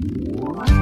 What?